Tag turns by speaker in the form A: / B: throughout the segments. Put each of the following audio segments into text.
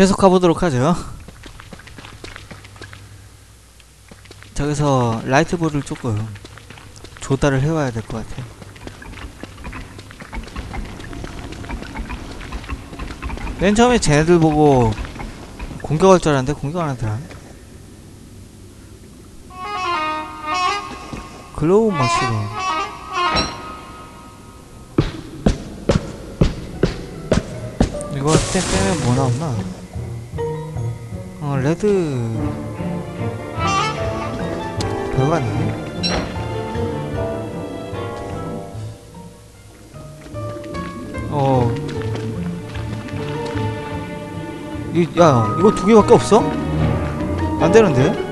A: 계속 가보도록 하죠. 저기서 light bulb을 조금 조달을 해와야 될 것 같아. 맨 처음에 쟤네들 보고 공격할 줄 알았는데 공격 안 하더라. glow mushroom. 이거 때 빼면 뭐 나왔나? 어, 레드. 별거 아니네. 어. 이, 야, 이거 두 개밖에 없어? 안 되는데?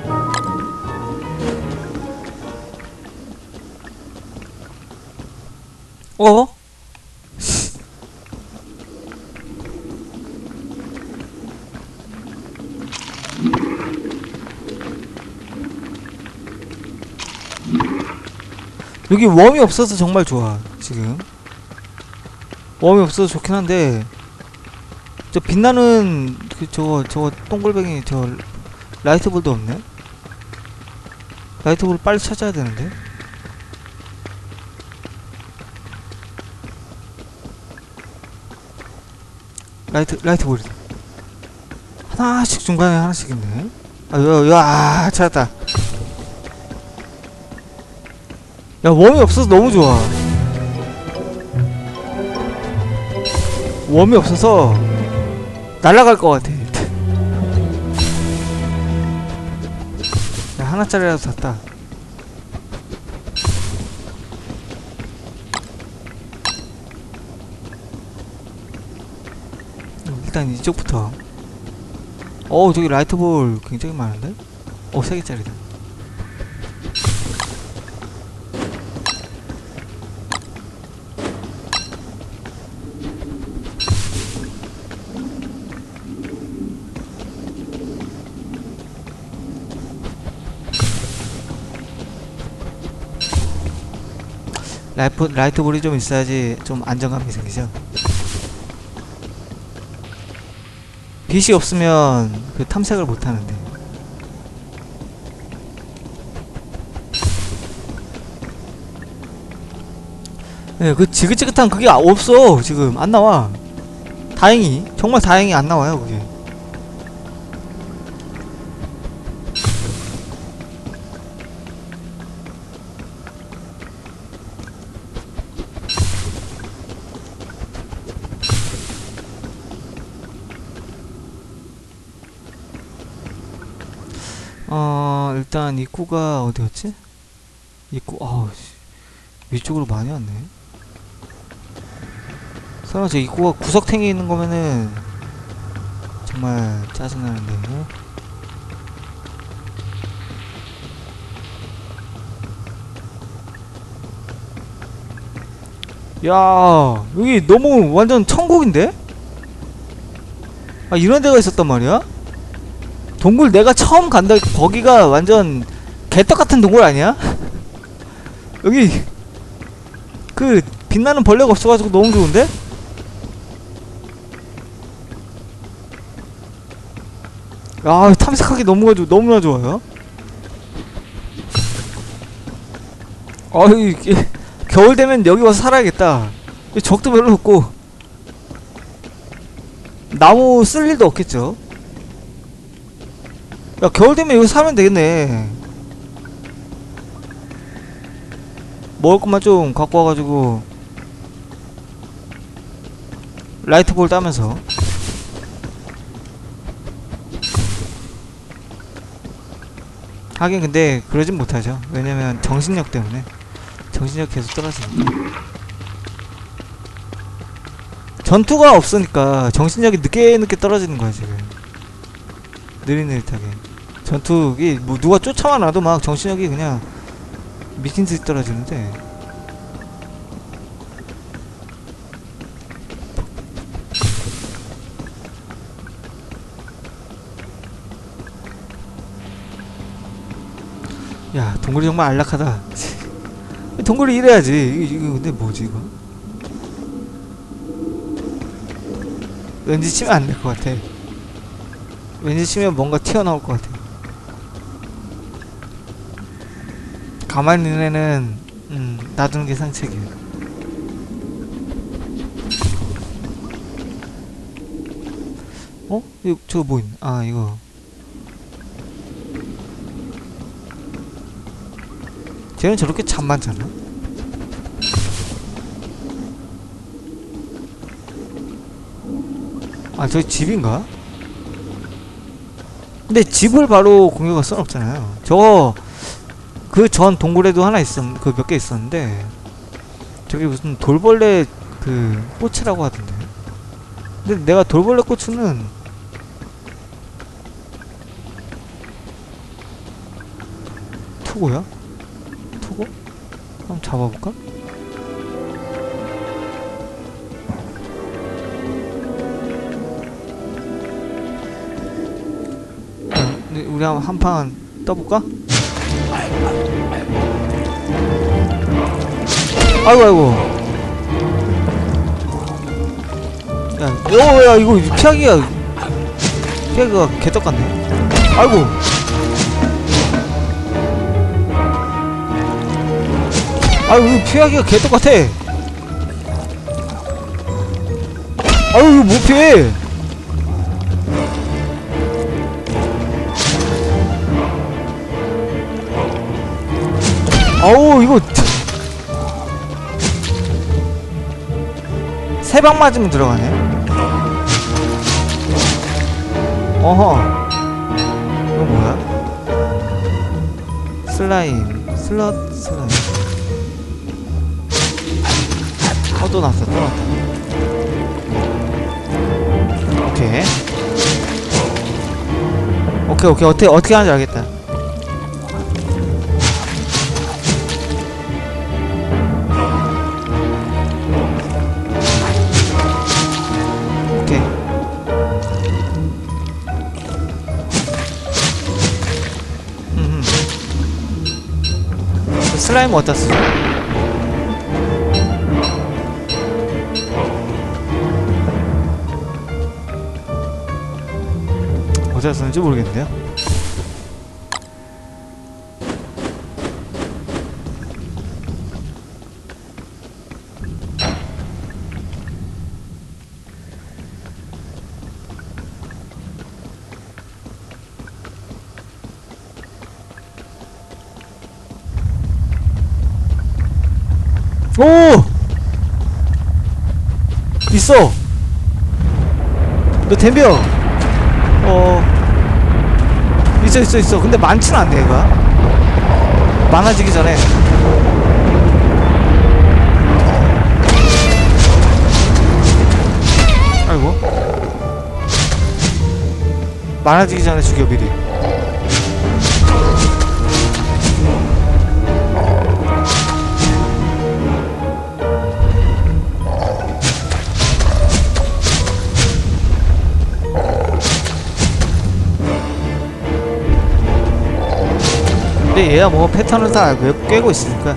A: 여기 웜이 없어서 정말 좋아 지금. 웜이 없어서 좋긴 한데 저 빛나는 그 저거 저거 동글뱅이 저 light bulb도 없네? light bulb 빨리 찾아야 되는데? light light bulb이다. 하나씩 중간에 하나씩 있네. 아유 야 찾았다 야 웜이 없어서 너무 좋아. 웜이 없어서 날아갈 것 같아. 야 하나짜리라도 샀다. 음, 일단 이쪽부터. 어 저기 라이트볼 굉장히 많은데? 어 3개짜리다 라이프, 라이트 볼이 좀 있어야지 좀 안정감이 생기죠. 빛이 없으면 그 탐색을 못 하는데. 네, 그 지긋지긋한 그게 아- 없어 지금 안 나와. 다행히 정말 다행히 안 나와요 그게. 일단 입구가 어디였지? 입구 아우 씨 위쪽으로 많이 왔네 설마 저 입구가 구석탱이에 있는 거면은 정말 짜증나는데 야 여기 너무 완전 천국인데? 아 이런 데가 있었단 말이야? 동굴 내가 처음 간다 거기가 완전 개떡 같은 동굴 아니야? 여기 그 빛나는 벌레가 없어가지고 너무 좋은데? 아 탐색하기 너무 가지고 너무나 좋아요. 이게 겨울 되면 여기 와서 살아야겠다. 이 적도 별로 없고 나무 쓸 일도 없겠죠. 야 겨울 되면 여기 살면 되겠네. 먹을 것만 좀 갖고 와가지고 라이트볼 따면서. 하긴 근데 그러진 못하죠. 왜냐면 정신력 때문에. 정신력 계속 떨어지니까. 전투가 없으니까 정신력이 늦게 늦게 떨어지는 거야 지금. 느릿느릿하게 전투기 뭐 누가 쫓아와 놔도 막 정신력이 그냥 미친 듯이 떨어지는데. 야 동굴이 정말 안락하다. 동굴이 이래야지. 이거, 이거 근데 뭐지 이거? 왠지 치면 안 될 것 같아. 왠지 치면 뭔가 튀어나올 것 같아. 가만히 있는 애는 음, 놔두는 게 상책이에요. 어? 이거 저거 뭐 있나? 아 이거 쟤는 저렇게 잠 많잖아. 아, 저 집인가? 근데 집을 바로 공격할 순 없잖아요. 저거 그 전 동굴에도 하나 있었, 그 몇 개 있었는데 저기 무슨 돌벌레 그 꼬치라고 하던데. 근데 내가 돌벌레 꼬치는 투고야? 투고? 한번 잡아볼까? 네, 우리 한번 한판 떠볼까? 아이고 아이고. 야, 어, 야 이거 피하기가 피하기가 개떡 같네. 아이고. 아이고 피하기가 개떡 같아. 아이고 이거 못 피해 세 방 맞으면 들어가네. 어허. 이거 뭐야? 슬라임. 슬럿 슬라임. 어또 났어 또 났다. 오케이. 오케이 오케이. 어떻게 어떻게 하는지 알겠다 슬라임 어디다 쓰죠? 어디다 쓰는지 모르겠는데요. 오! 있어! 너 덤벼! 어. 있어, 있어, 있어. 근데 많지는 않네, 얘가. 많아지기 전에. 아이고. 많아지기 전에 죽여, 미리. 근데 얘야 뭐 패턴을 다 꿰고 있으니까.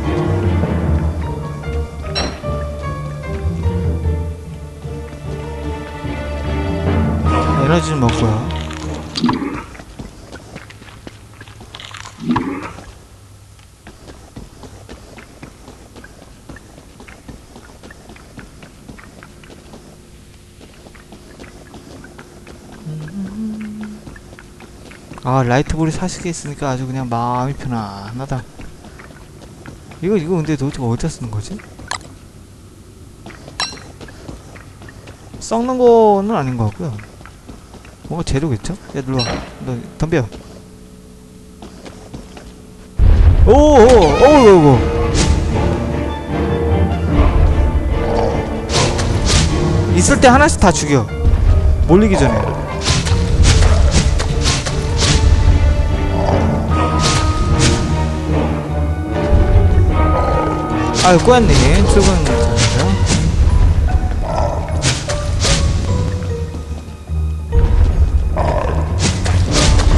A: 에너지 좀 먹고요 아 라이트볼이 40개 있으니까 아주 그냥 마음이 편안하다. 이거 이거 근데 도대체 어디다 쓰는 거지? 썩는 거는 아닌 것 같고요. 뭔가 재료겠죠? 야 눌러와. 너 덤벼. 오오 오오오. 있을 때 하나씩 다 죽여. 몰리기 전에 아유 꼬연님 출근 잘하세요?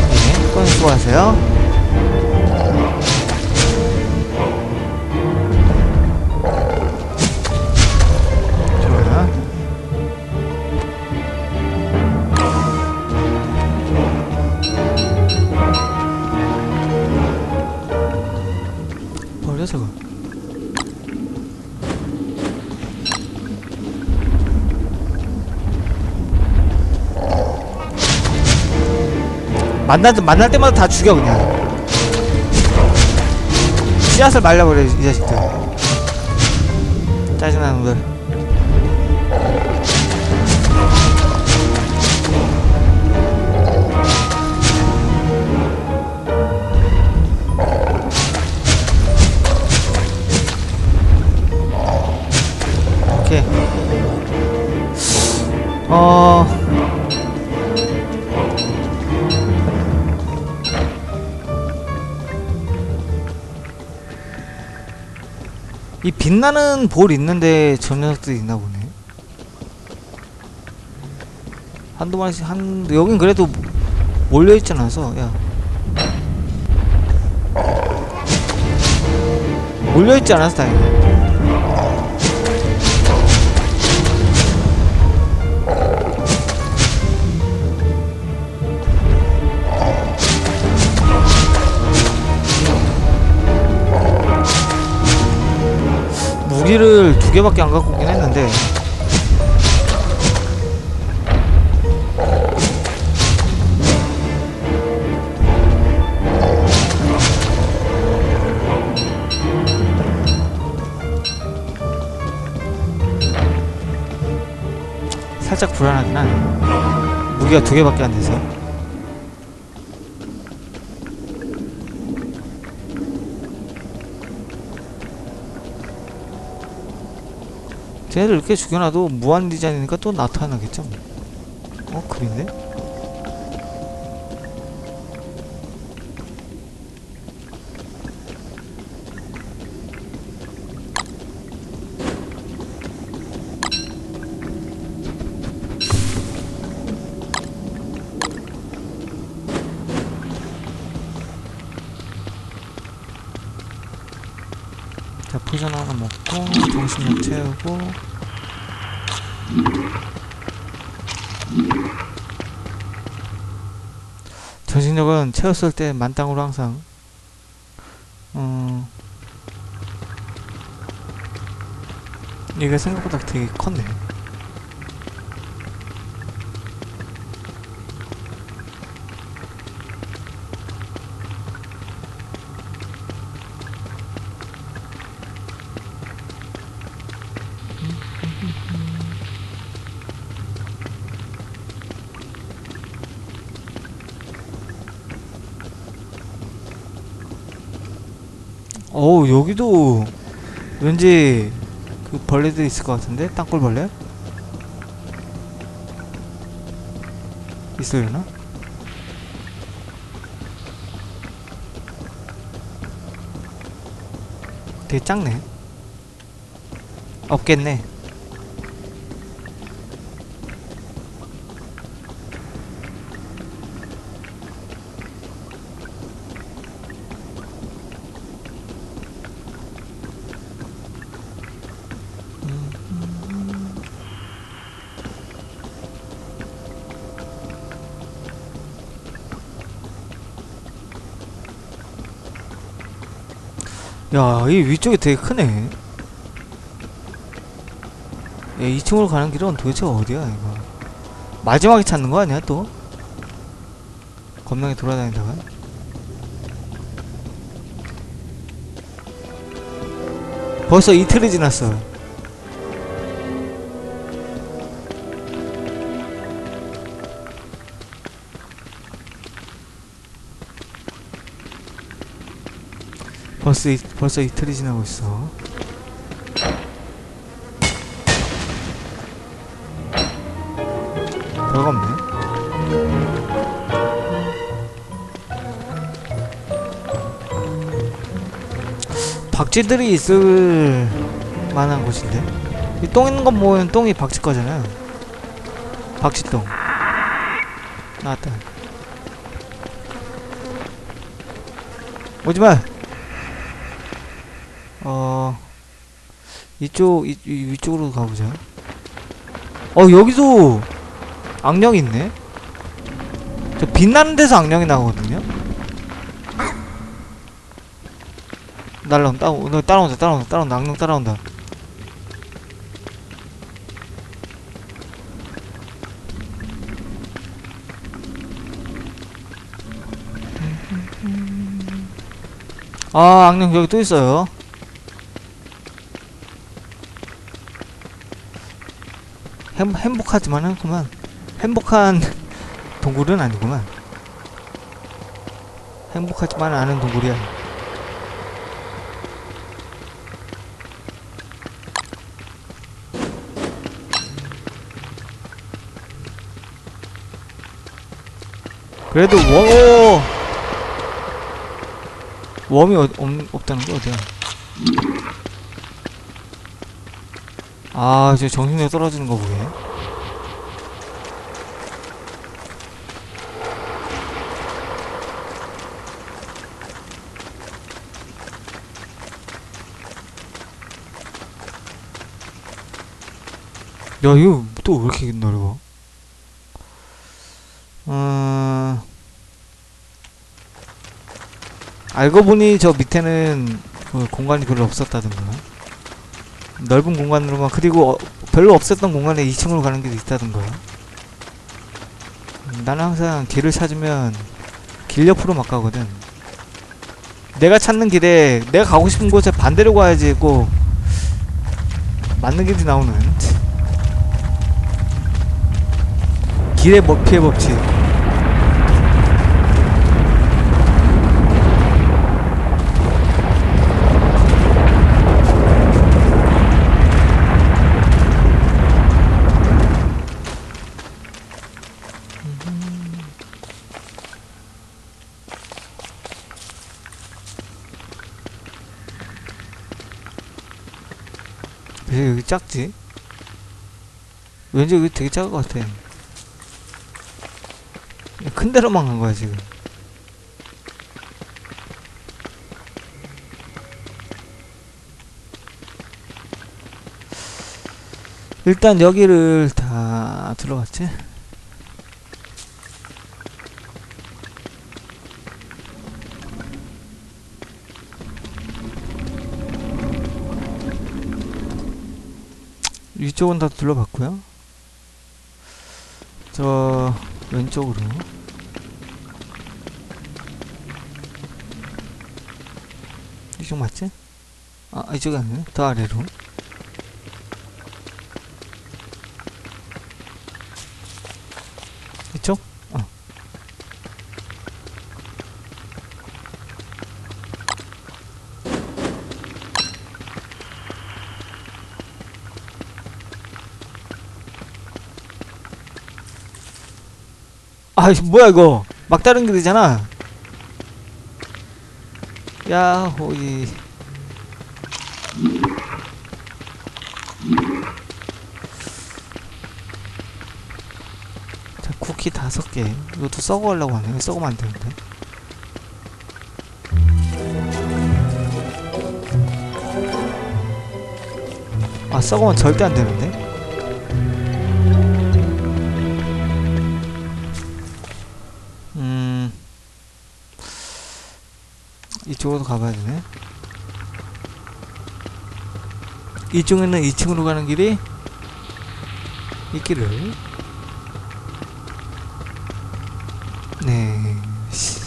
A: 네 꼬연 수고하세요 만날, 만날 때마다 다 죽여 그냥. 씨앗을 말려버려 이 자식들. 짜증나는 놈 빛나는 볼 있는데 저 녀석들이 있나 보네. 한두 마리씩 한 여긴 그래도 몰려 있지 않아서 야 몰려 있지 않아서 다행이야. 무기를 두 개밖에 안 갖고 오긴 했는데. 살짝 불안하긴 하네. 무기가 두 개밖에 안 돼서 쟤를 이렇게 죽여놔도 무한 디자인이니까 또 나타나겠죠 뭐. 어? 글인데? 채웠을 때 만땅으로 항상 어 이게 생각보다 되게 컸네 어우 여기도 왠지 그 벌레들 있을 것 같은데? 땅굴벌레? 있으려나? 되게 작네. 없겠네 야, 이 위쪽이 되게 크네. 야, 2층으로 가는 길은 도대체 어디야, 이거? 마지막에 찾는 거 아니야, 또? 겁나게 돌아다니다가? 벌써 이틀이 지났어. 벌써 이, 벌써 이틀이 지나고 있어. 별거 없네. 박쥐들이 있을 만한 곳인데. 이똥 있는 거 보면 똥이 박쥐 거잖아요. 박쥐똥. 나왔다. 오지마! 어 이쪽 이, 이 위쪽으로 가보자. 어 여기도 악령이 있네? 저 빛나는 데서 악령이 나거든요? 날라온 따 오늘 따라온다 따라온다 따라온다. 악령 따라온다. 아 악령 여기 또 있어요. 행, 행복하지만은 그만. 행복한 동굴은 아니구만. 행복하지만 않은 동굴이야. 그래도 워 웜이 어, 없, 없다는 게 어디야 아 이제 정신력 떨어지는 거 보게 야 이거 또 왜 이렇게 넓어 어... 알고 보니 저 밑에는 그 공간이 별로 없었다던가 넓은 공간으로만 그리고 어, 별로 없었던 공간에 2층으로 가는 길이 있다던가 음, 나는 항상 길을 찾으면 길 옆으로 막 가거든. 내가 찾는 길에 내가 가고 싶은 곳에 반대로 가야지 꼭 맞는 길이 나오는. 길의 먹피의 법칙 작지? 왠지 여기 되게 작은 것 같아. 큰 데로만 간 거야, 지금. 일단 여기를 다 들어갔지? 위쪽은 다 둘러봤고요. 저 왼쪽으로 이쪽 맞지? 아 이쪽이 아니네 더 아래로 이쪽? 어 아, 뭐야 이거 막다른 길이잖아. 야호이. 자, 쿠키 다섯 개. 이것도 썩어가려고 하네. 썩으면 안 되는데. 아, 썩으면 절대 안 되는데. 이쪽으로 가봐야 되네. 이쪽에는 2층으로 가는 길이 있기를 네. 씨.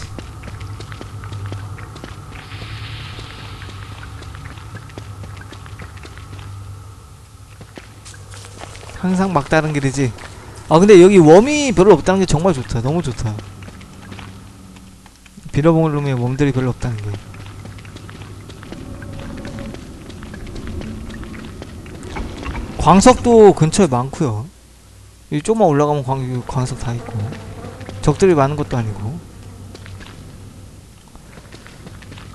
A: 항상 막다른 길이지. 아 근데 여기 웜이 별로 없다는 게 정말 좋다. 너무 좋다. 빌어먹을 놈의 웜들이 별로 없다는 게 광석도 근처에 많고요 이 조금만 올라가면 광, 광석 다 있고 적들이 많은 것도 아니고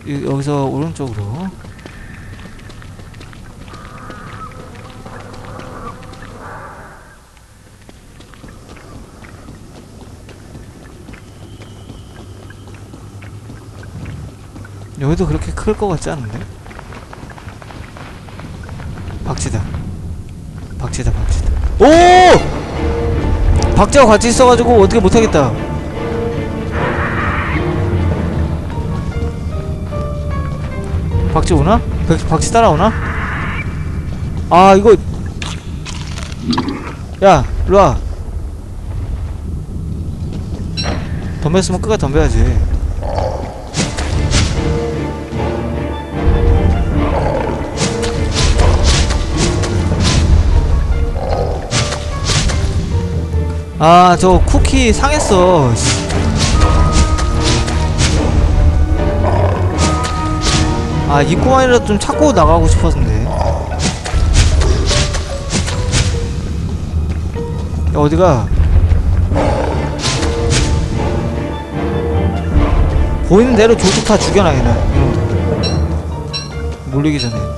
A: 이, 여기서 오른쪽으로 여기도 그렇게 클 것 같지 않은데? 박쥐다. 박쥐다, 박쥐다. 오! 박쥐와 같이 있어가지고 어떻게 못하겠다. 박쥐 오나? 박, 박쥐 따라오나? 아, 이거. 야, 일로와. 덤볐으면 끝까지 덤벼야지. 아 저 쿠키 상했어. 씨. 아 입구만이라도 좀 찾고 나가고 싶었는데. 야 어디가? 보이는 대로 조직 다 죽여놔 얘는. 물리기 전에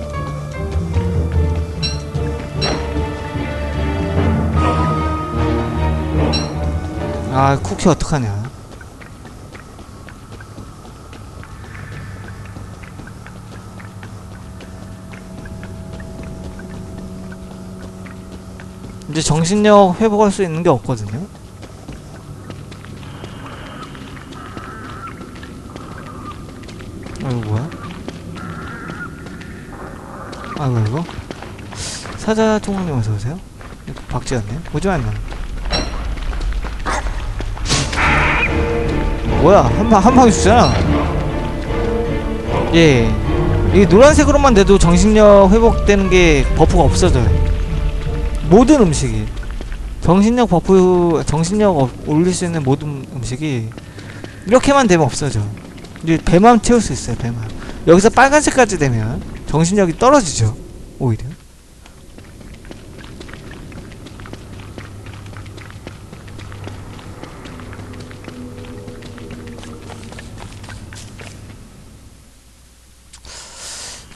A: 아 쿠키 어떡하냐. 이제 정신력 회복할 수 있는 게 없거든요. 아 이거 뭐야? 아 이거? 사자 총무님 어서오세요. 박지 않네 오지마 임마 뭐야? 한방 한방에 죽잖아. 예. 이 노란색으로만 돼도 정신력 회복되는 게 버프가 없어져요. 모든 음식이. 정신력 buff 정신력 up- 올릴 수 있는 모든 음식이 이렇게만 되면 없어져. 이제 배만 채울 수 있어요 배만. 여기서 빨간색까지 되면 정신력이 떨어지죠 오히려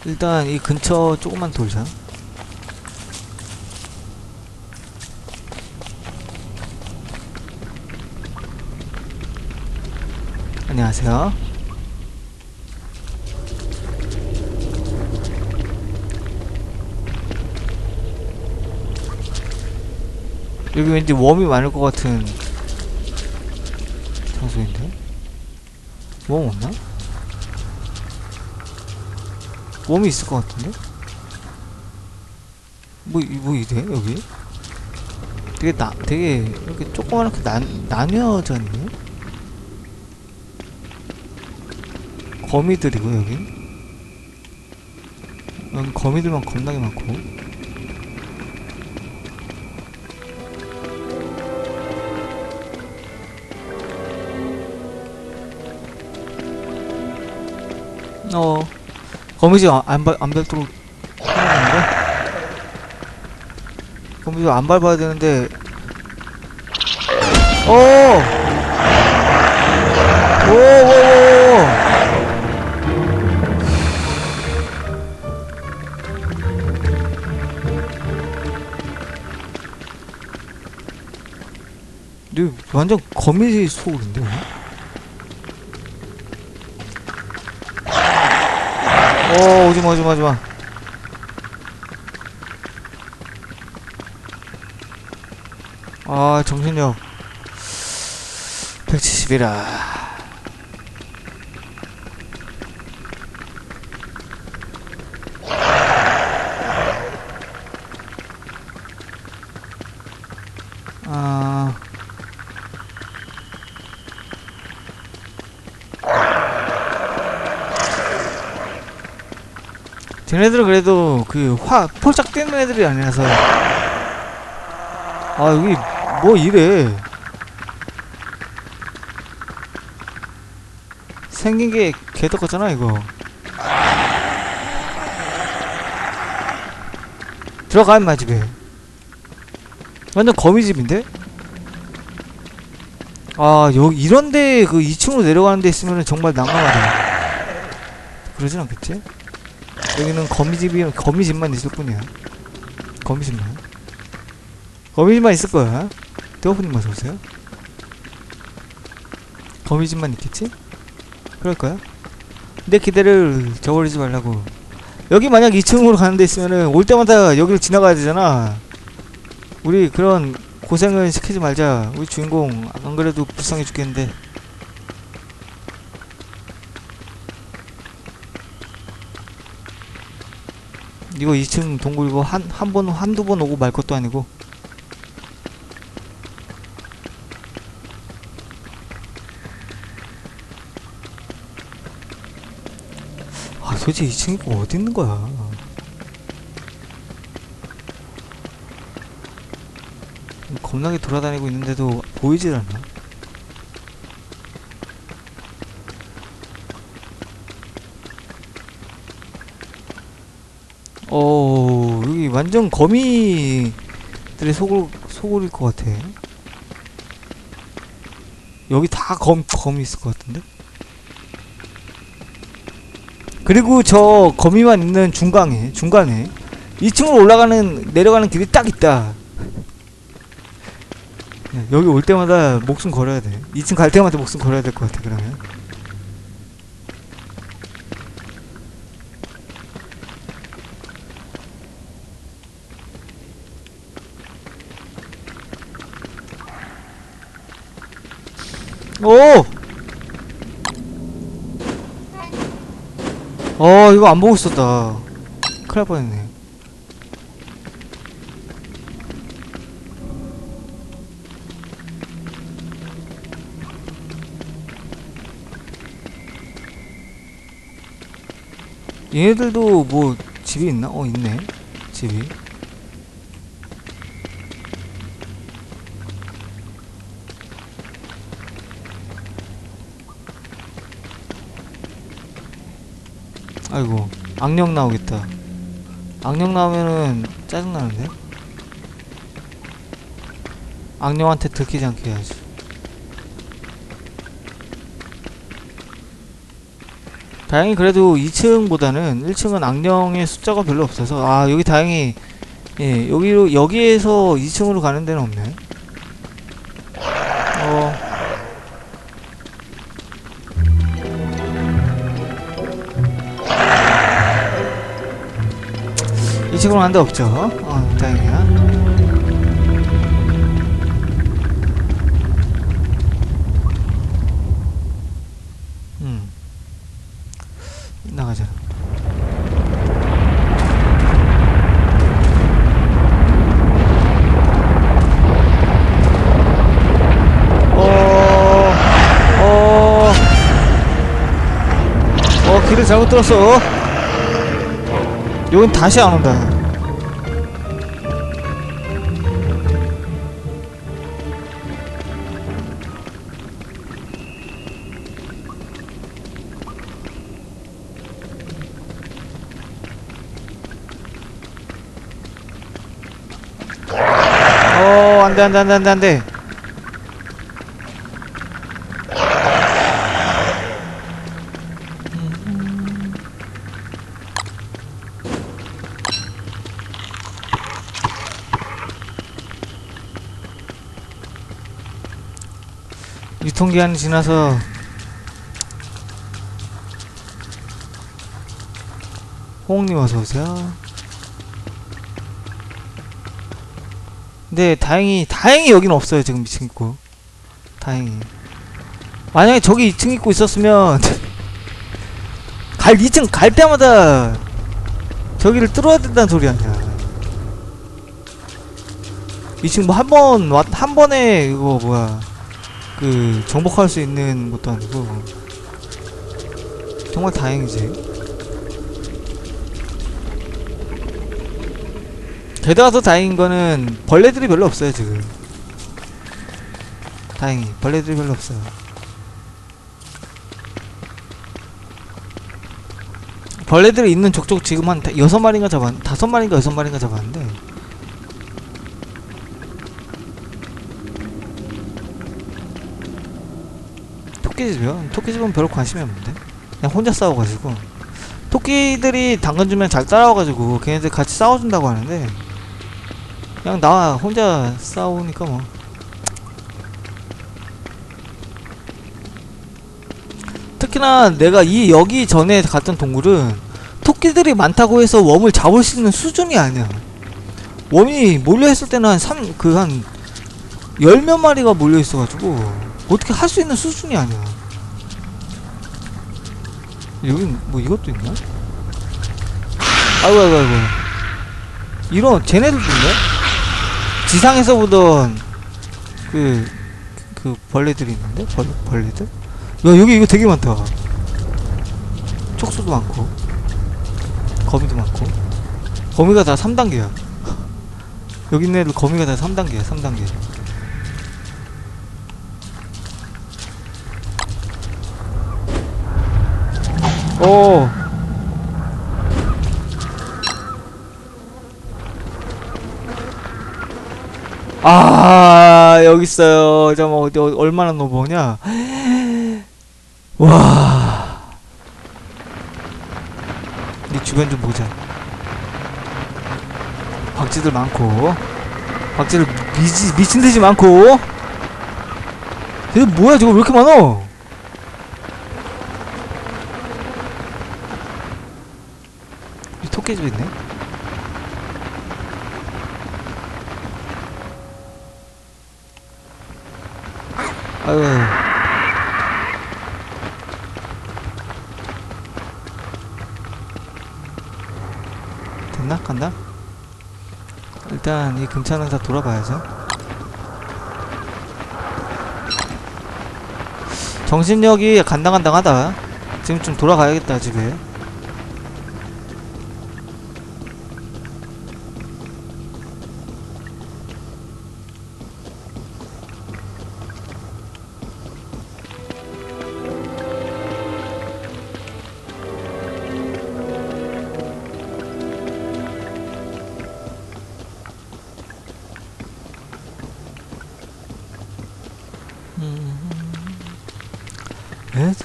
A: 일단 이 근처 조금만 돌자 안녕하세요 여기 왠지 웜이 많을 것 같은 장소인데? 웜 없나? 웜이 있을 것 같은데? 뭐, 이- 뭐 이래, 여기? 되게 나, 되게 이렇게 조그맣게 난, 나뉘어져 있네? 거미들이고, 여기? 여기 거미들만 겁나게 많고. 어, 거미줄 안, 안, 밟- 안 밟도록 해놨는데? 거미줄 안 밟아야 되는데, 오! 오, 오, 오, 오! 이거 완전 거미 소울인데, 오 오지마 오지마 오지마. 아 정신력. 170이라. 아 쟤네들은 그래도 그 화 폴짝 뛰는 애들이 아니라서. 아 여기 뭐 이래. 생긴 게 개떡같잖아 이거. 들어가 임마 집에. 완전 거미집인데? 아 여기 이런데 그 2층으로 내려가는 데 있으면 정말 난감하다. 그러진 않겠지? 여기는 거미집이 거미집만 있을 뿐이야. 거미집만. 거미집만 있을 거야. 대호프님 어서 오세요. 거미집만 있겠지? 그럴 거야. 내 기대를 저버리지 말라고. 여기 만약 2층으로 가는 데 있으면은 올 때마다 여기를 지나가야 되잖아. 우리 그런 고생을 시키지 말자. 우리 주인공 안 그래도 불쌍해 죽겠는데. 이거 2층 동굴 이거 한, 한 번, 한두 번 오고 말 것도 아니고. 아, 도대체 2층 이거 어디 있는 거야? 겁나 겁나게 돌아다니고 있는데도 보이질 않아. 어, 여기 완전 거미들의 소굴, 소굴일 것 같아. 여기 다 검, 검이 있을 것 같은데? 그리고 저 거미만 있는 중간에, 중간에 2층으로 올라가는, 내려가는 길이 딱 있다. 네, 여기 올 때마다 목숨 걸어야 돼. 2층 갈 때마다 목숨 걸어야 될 것 같아, 그러면. 오! 어, 이거 안 보고 있었다. 큰일 날 뻔했네. 얘네들도 뭐 집이 있나? 어, 있네. 집이. 아이고 악령 나오겠다. 악령 나오면은 짜증나는데? 악령한테 들키지 않게 해야지. 다행히 그래도 2층보다는 1층은 악령의 숫자가 별로 없어서 아 여기 다행히 예 여기로 여기에서 2층으로 가는 데는 없네 이쪽으로 가는 데 없죠? 어, 다행이야. 음. 나가자. 어, 어, 어, 길을 잘못 들었어. 여긴 다시 안 온다. 안 돼, 안 돼, 안 돼, 안 돼, 안 돼. 유통기한이 지나서 홍님 어서오세요 근데 다행히 다행히 여긴 없어요 지금 2층 있고 다행히. 만약에 저기 2층 있고 있었으면 갈 2층 갈 때마다 저기를 뚫어야 된다는 소리 아니야. 2층 뭐 한 번 왔 한 번에 이거 뭐야 그 정복할 수 있는 것도 아니고. 정말 다행이지 더 다행인 거는 벌레들이 별로 없어요 지금. 다행히. 벌레들이 별로 없어요. 벌레들이 있는 족족 지금 한 다- 여섯 마리인가 잡았 다섯 마리인가 여섯 마리인가 잡았는데. 토끼집이요? 토끼집은 별로 관심이 없는데? 그냥 혼자 싸워가지고. 토끼들이 당근 주면 잘 따라와가지고 걔네들 같이 싸워준다고 하는데 그냥 나 혼자 싸우니까 뭐 특히나 내가 이 여기 전에 갔던 동굴은 토끼들이 많다고 해서 웜을 잡을 수 있는 수준이 아니야 웜이 몰려있을 때는 한 3, 그 한 열 몇 마리가 몰려있어가지고 어떻게 할 수 있는 수준이 아니야 여기 뭐 이것도 있나? 아이고 아이고 아이고 이런 쟤네들도 있네? 지상에서 보던 그, 그 벌레들이 있는데? 벌, 벌레들? 야, 여기 이거 되게 많다. 촉수도 많고. 거미도 많고. 거미가 다 3단계야. 여기 있는 애들 거미가 다 3단계야, 3단계. 오! 아 여기 있어요. 잠깐 어디 어- 얼마나 넘어오냐? 와. 이 주변 좀 보자. 박쥐들 많고, 박쥐들 미지, 미친 듯이 많고. 이거 뭐야 저거 왜 이렇게 많어? 이 토끼집 있네. 아유. 됐나? 간다? 일단 이 근처는 다 돌아봐야죠. 정신력이 간당간당하다. 지금 좀 돌아가야겠다 집에.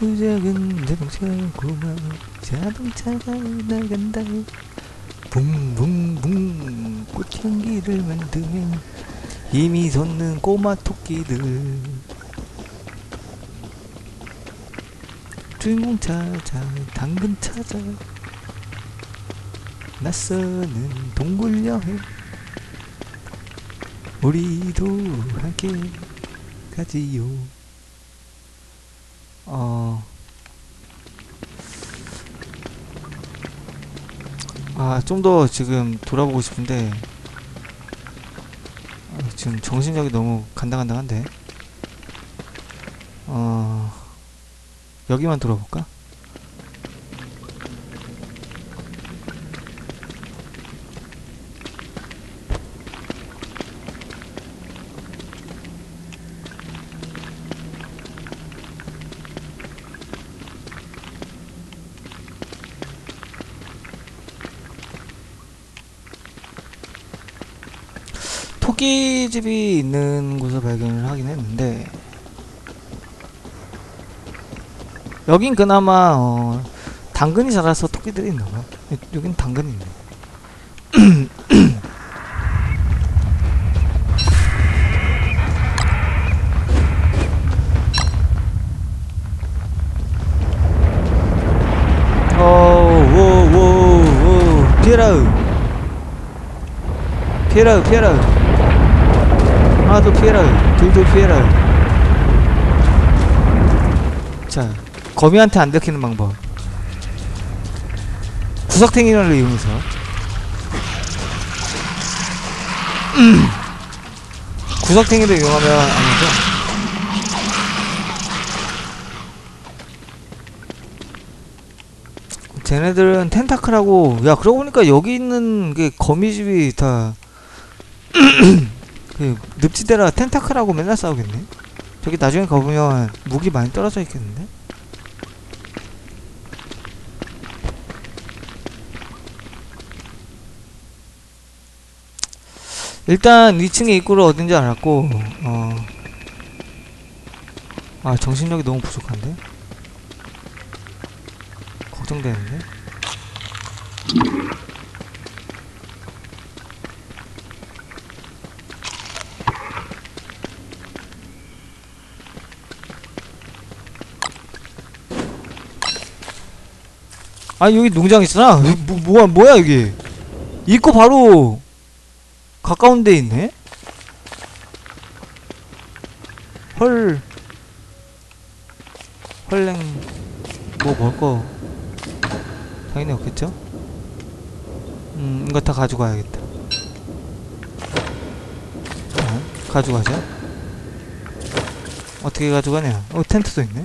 A: 아주 작은 자동차 고마워 자동차가 나간다. 붕붕붕. 꽃향기를 만드는 힘이 솟는 꼬마 토끼들. 주인공 찾아 당근 찾아 낯서는 동굴 여행. 우리도 함께 가지요 어. 아, 좀 더 지금 돌아보고 싶은데, 아, 지금 정신력이 너무 간당간당한데. 어, 여기만 돌아볼까? 토끼집이 있는 곳을 발견을 하긴 했는데 여긴 그나마 어, 당근이 자라서 토끼들이 있나봐 여- 여긴 당근이 있네 피해라 피해라 피해라 하나 더 피해라. 둘도 피해라. 자 거미한테 안 들키는 방법. 구석탱이를 이용해서. 음. 구석탱이를 이용하면 아니죠? 쟤네들은 텐타클하고 야 그러고 보니까 여기 있는 게 거미집이 다 그 늪지대라 텐타클하고 맨날 싸우겠네. 저기 나중에 가보면 무기 많이 떨어져 있겠는데? 일단 2층에 입구를 어딘지 알았고 어. 아 정신력이 너무 부족한데? 걱정되는데? 아 여기 농장 있잖아. 여기 뭐 뭐야 뭐야 여기? 입구 바로 가까운 데 있네. 헐. 헐랭 뭐 먹을 당연히 없겠죠? 음 이거 다 가지고 가야겠다. 자, 가져가자. 어떻게 가져가냐? 어 텐트도 있네.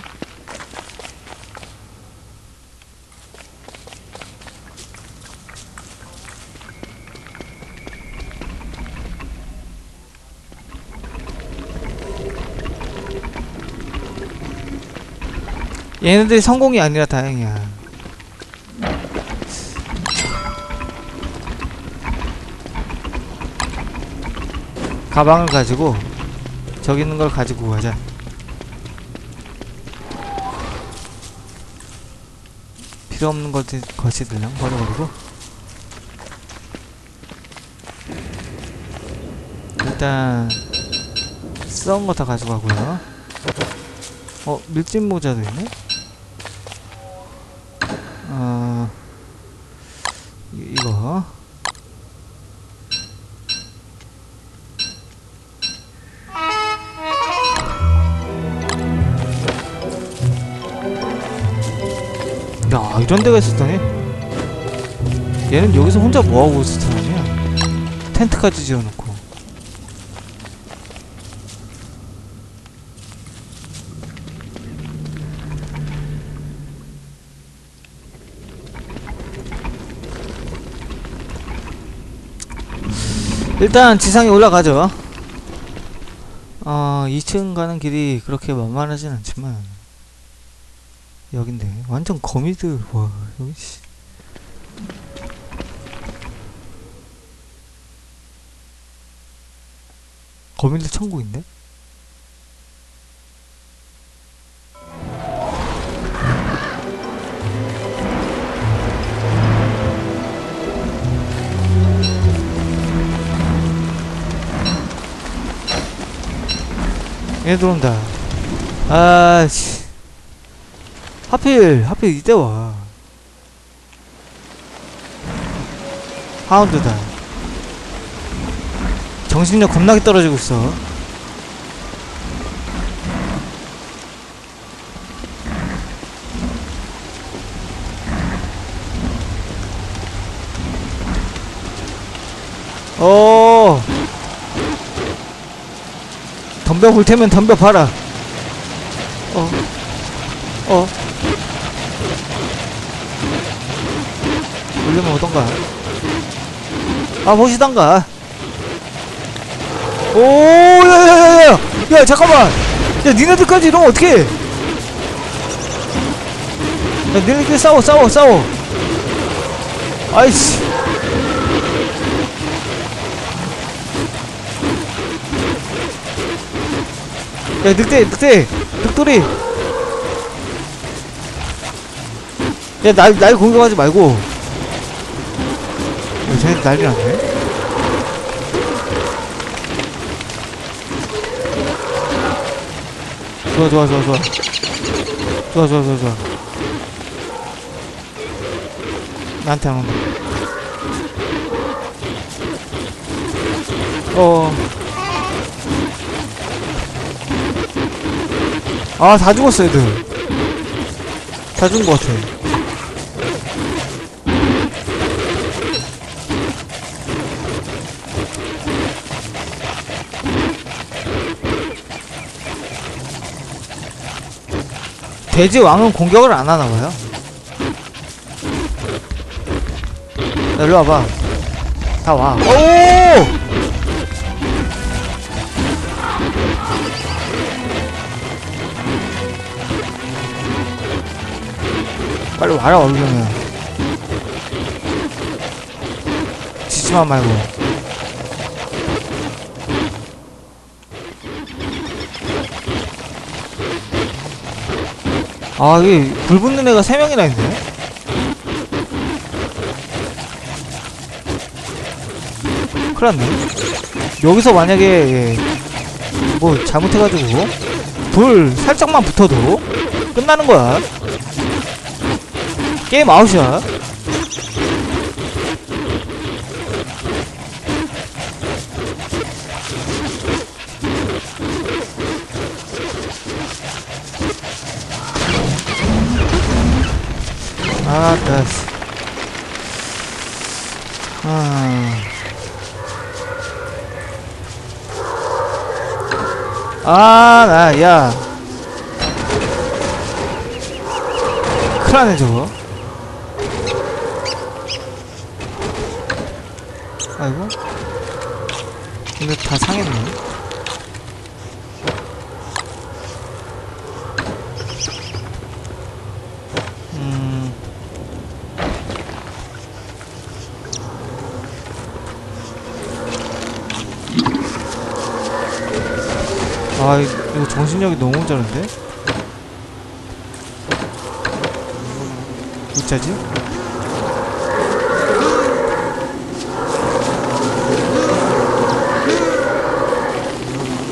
A: 얘네들이 성공이 아니라 다행이야 가방을 가지고 저기 있는 걸 가지고 가자 필요 없는 것들, 것이들랑 버려버리고 일단 써온 거 다 가져가고요 어? 밀짚 모자도 있네? 이런 데가 있었다니 얘는 여기서 혼자 뭐하고 있을 사람이야? 텐트까지 지어놓고. 일단 지상에 올라가죠. 어 2층 가는 길이 그렇게 만만하진 않지만 여긴데 완전 거미들 와 여기 씨. 거미들 천국인데? 얘 들어온다 아씨 하필 하필 이때 와. 하운드다. 정신력 겁나게 떨어지고 있어. 어. 덤벼 볼 테면 덤벼 봐라. 어 어. 올리면 어떤가? 아, 보시던가. 오, 야, 야, 야, 야, 야, 잠깐만. 야, 니네들까지 이러면 어떡해? 야, 니네들끼리 싸워, 싸워, 싸워. 아이씨. 야, 늑대, 늑대, 늑돌이. 야, 날, 날 공격하지 말고. 야, 쟤네 난리 났네. 좋아, 좋아, 좋아, 좋아. 좋아, 좋아, 좋아, 좋아. 나한테 안 온다. 어. 아, 다 죽었어, 애들. 다 죽은 것 같아. 돼지 왕은 공격을 안 하나 봐요. 야, 일로 와봐. 다 와. 오! 빨리 와라, 얼른. 지지만 말고. 아, 이게 불 붙는 애가 3명이나 있네. 큰일 났네. 여기서 만약에, 예, 뭐, 잘못해가지고, 불 살짝만 붙어도 끝나는 거야. 게임 아웃이야. 아, 나, 야. 큰일 나네, 저거. 아이고. 근데 다 상했네. 아 이- 이거 정신력이 너무 모자른데? 어쩌지?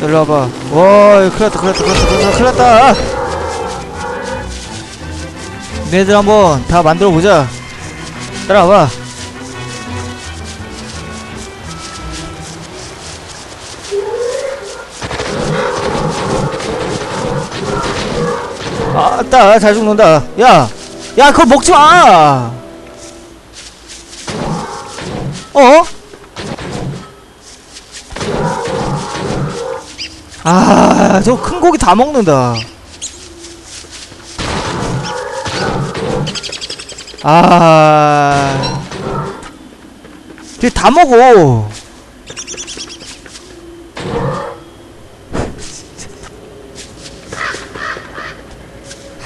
A: 일로 와봐. 와 이거 큰일 났다 큰일 났다 큰일 났다 큰일 났다 얘들 한번 다 만들어 보자. 따라와봐 아따 잘 죽는다 야! 야 그거 먹지마 어? 아, 저 큰 고기 다 먹는다. 아, 쟤다 먹어.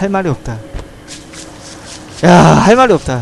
A: 할 말이 없다. 야, 할 말이 없다.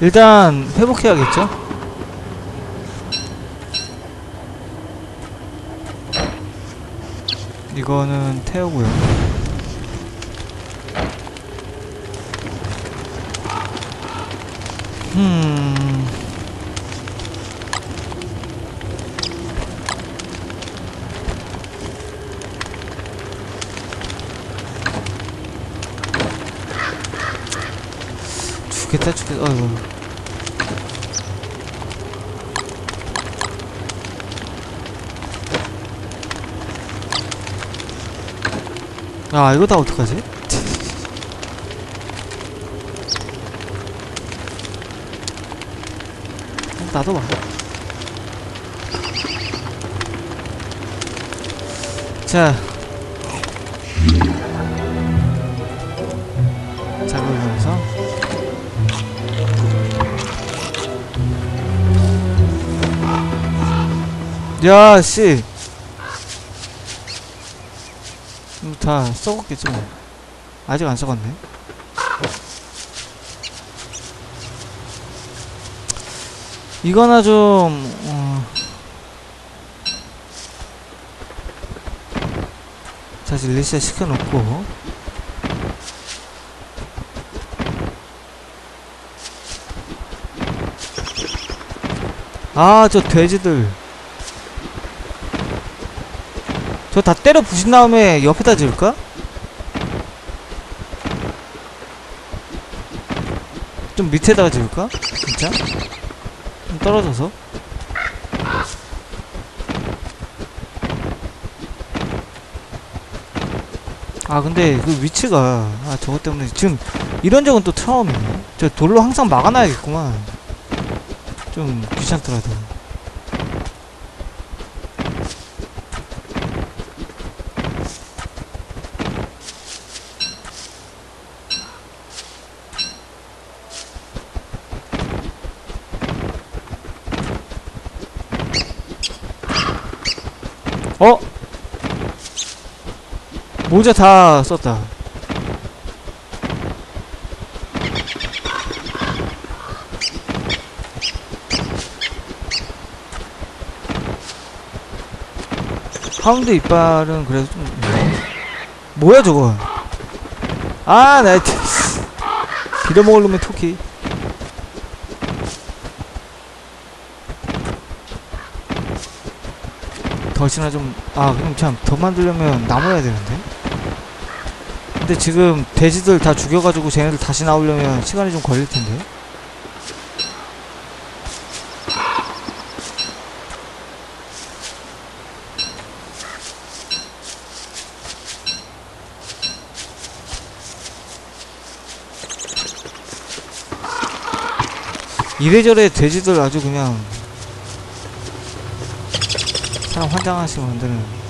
A: 일단 회복해야겠죠? 이거는 태우고요. 음. 다 죽겠다 어이구 아 이거 다 어떡하지? 나도 봐 자. 야, 씨. 음, 다 썩었겠지 뭐. 아직 안 썩었네. 이거나 좀 어... 다시 리셋 시켜놓고 아 저 돼지들 저 다 때려 부신 다음에 옆에다 지을까? 좀 밑에다가 지을까? 진짜? 좀 떨어져서 아 근데 그 위치가 아 저것 때문에 지금 이런 적은 또 처음이네 저 돌로 항상 막아놔야겠구만 좀 귀찮더라도 어? 모자 다 썼다. 파운드 이빨은 그래도 좀 뭐야 저거? 아, 나 빌어먹을 놈의 토끼. 덫이나 좀, 아, 그럼 참, 더 만들려면 나무야 되는데? 근데 지금 돼지들 다 죽여가지고 쟤네들 다시 나오려면 시간이 좀 걸릴 텐데? 이래저래 돼지들 아주 그냥 사람 환장하시고 만드는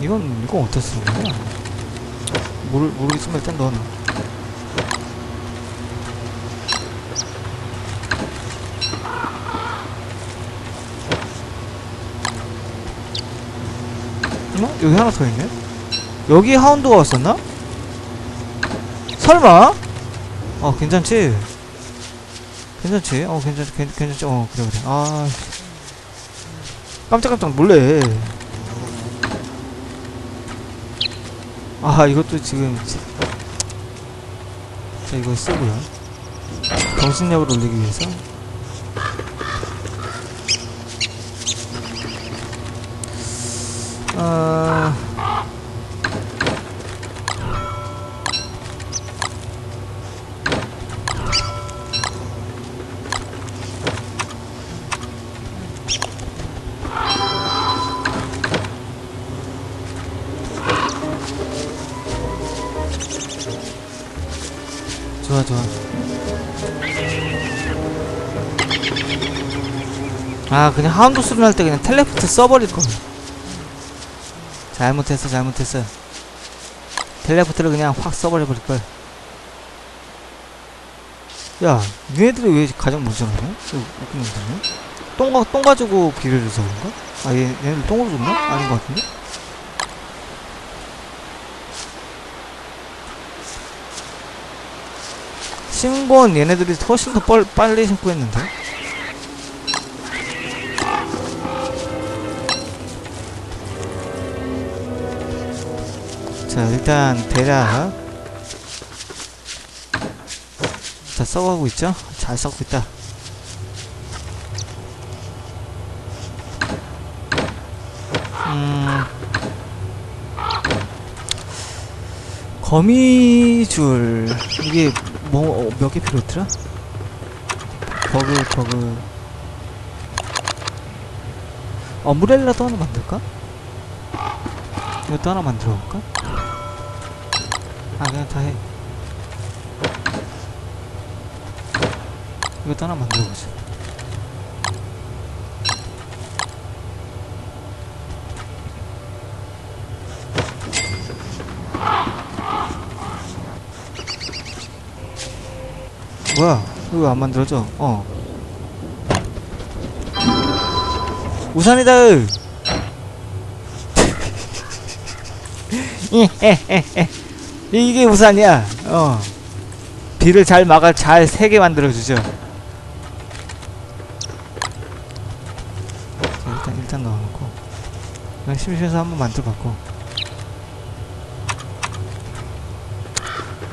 A: 이건 이건 어떻게 쓰는 거야? 모르 모르겠지만 일단 넣어놔. 어? 여기 하나 더 있네? 여기 하운드가 왔었나? 설마? 어, 괜찮지? 괜찮지? 어, 괜찮지, 괜, 괜찮지? 어, 그래, 그래. 아, 씨. 깜짝깜짝 놀래. 아, 이것도 지금. 지- 자, 이거 쓰고요. 정신력을 올리기 위해서. 어... 좋아 아 그냥 하운드 수련 할때 그냥 텔레포트 써버릴걸 잘못했어 잘못했어 텔레포트를 그냥 확 써버려버릴걸 야 얘네들이 왜 먼저 나냐? 웃긴 놈들이네 똥, 가, 똥 가지고 길을 줘서 그런가? 아 얘, 얘네들 똥으로 줬나? 아닌 것 같은데? 신곤 얘네들이 훨씬 더 뻘, 빨리 신고 했는데 자 일단 대략 자 써가고 있죠? 잘 써고 있다 음 거미줄 이게 뭐 몇 개 필요했더라? 버그 버그 어브렐라도 하나 만들까? 이것도 하나 만들어 볼까? 아 그냥 다 해. 이것도 하나 만들어 보자. 뭐야? 이거 왜 안 만들어져? 어. 우산이다! 이게 우산이야. 어. 비를 잘 막아 잘 세게 만들어 주죠. 자, 일단 일단 넣어 놓고. 그냥 심심해서 한번 만들어 봤고.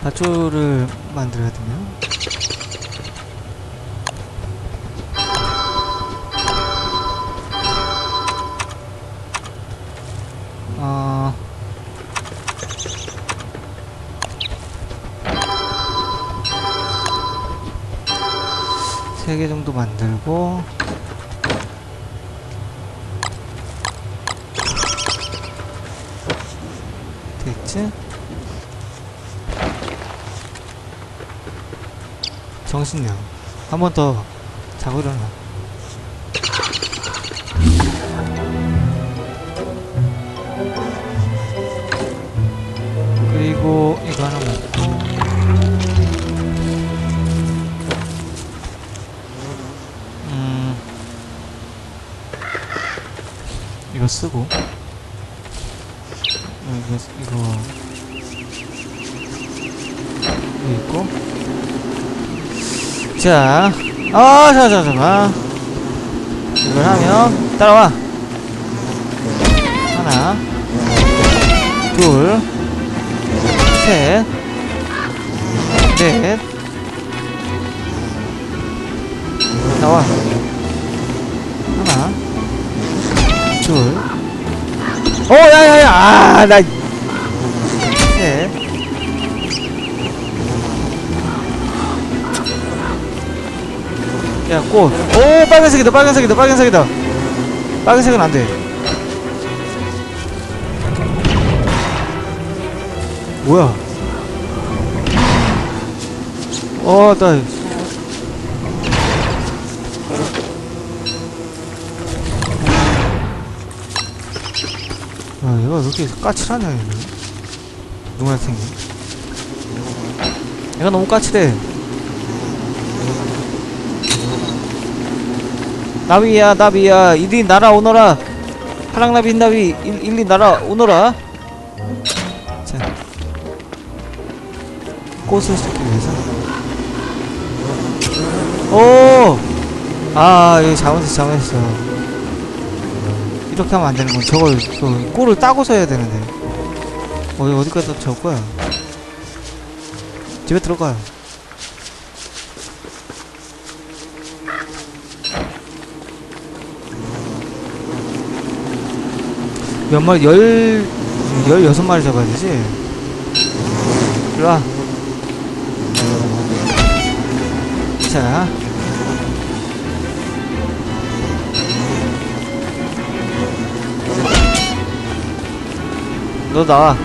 A: 밧줄을 만들어야. 어. 정도 만들고. 됐지? 정신력. 한 번 더 자고 일어나 이거 쓰고 어, 이거 쓰- 이거 있고 자, 아, 자, 자, 자, 봐. 이걸 하면 따라와. 하나, 둘, 셋, 넷, 나와. 어, 야, 야, 야, 아, 나, 셋, 야, 꽃. 오, 빨간색이다, 빨간색이다, 빨간색이다. 빨간색은 안 돼. 뭐야? 어, 나. 얘가 왜 이렇게 까칠하냐, 얘는. 생긴. 얘가 너무 까칠해. 나비야, 나비야, 이리 날아오너라. 파랑나비, 나비, 일, 일리 날아오너라. 자. 꽃을 싣기 위해서. 오! 아, 여기 잘못했어, 잘못했어. 이렇게 하면 안 되는 건 저걸, 그, 꿀을 따고서 해야 되는데. 어디, 어디까지 저을 거야? 집에 들어가요. 몇 마리, 열, 열여섯 마리 잡아야 되지? 일로 와. 자. 너 나와.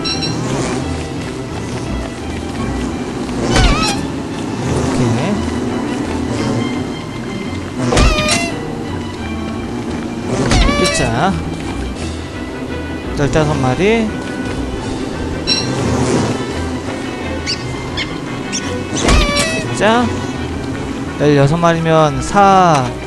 A: 오케이. 자. 열다섯 마리. 자. 16마리면 4,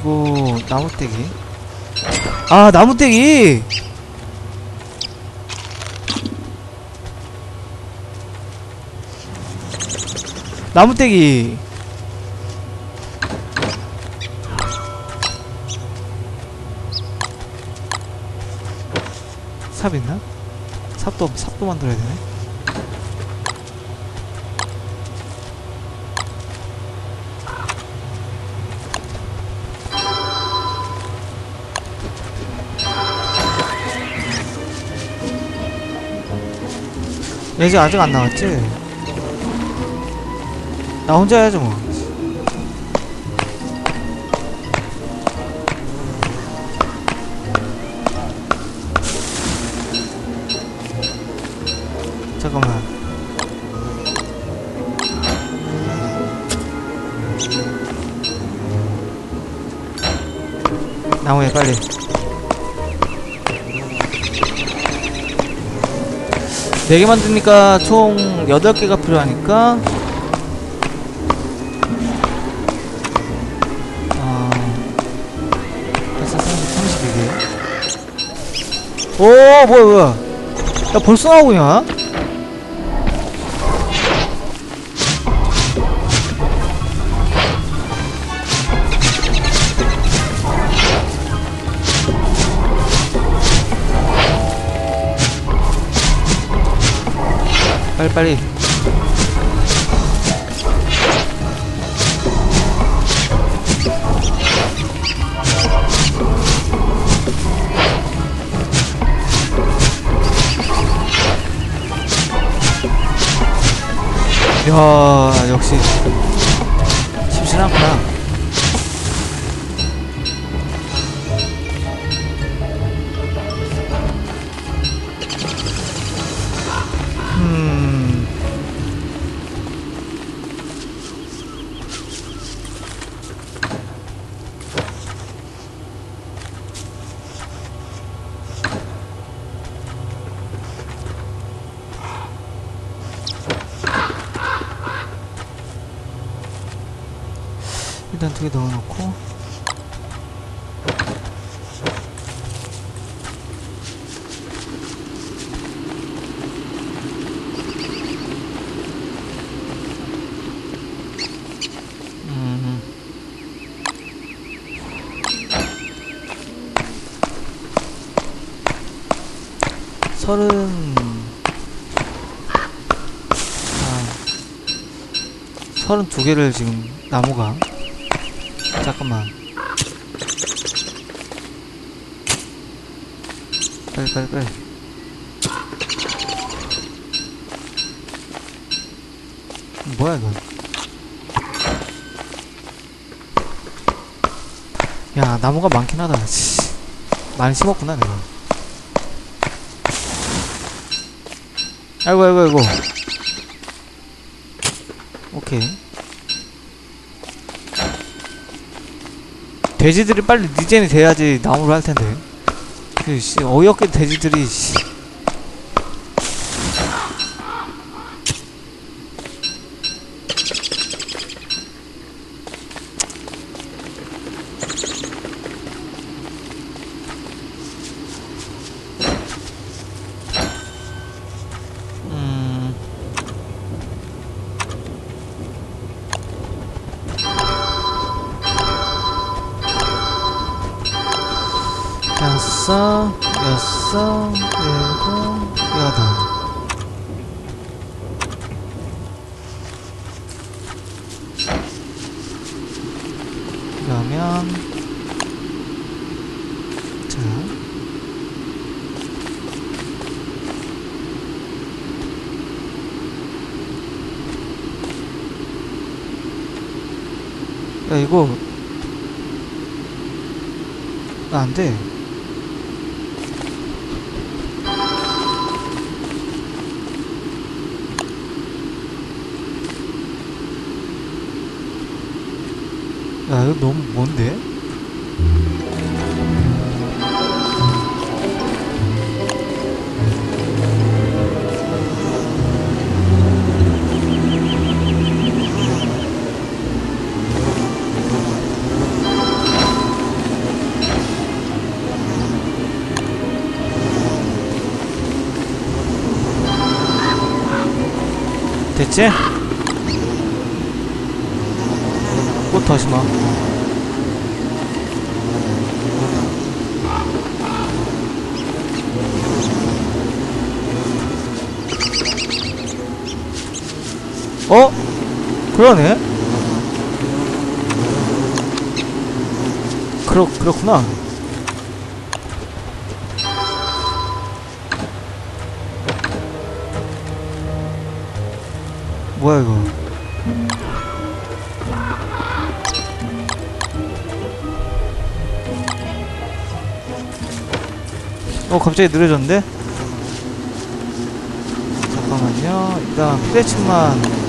A: 그리고, 나무떼기. 아, 나무떼기! 나무떼기 삽 있나? 삽도 삽도 만들어야 되네. 얘지 아직 안 나왔지? 나 혼자 해야죠 뭐. 잠깐만. 나무에 빨리 네개 만드니까 총 8개가 필요하니까 아, 벌써 32개. 오, 뭐야, 뭐야. 야, 벌써 나오냐? 빨리빨리. 이야, 역시. 않구나. 서른. 아. 서른 두 개를 지금 나무가. 잠깐만. 빨리 빨리 빨리. 뭐야 이거? 야 나무가 많긴 하다. 씨. 많이 심었구나 내가 아이고 아이고 아이고. 오케이. 돼지들이 빨리 리젠이 돼야지 나무를 할 텐데. 그 씨, 어이없게 돼지들이 씨. 이거 아, 안돼 야 이거 너무 뭔데? 됐지? 꽃더 심어 어? 그러네? 그렇, 그렇구나. 뭐야, 이거. 어, 갑자기 느려졌는데? 잠깐만요. 일단 피대침만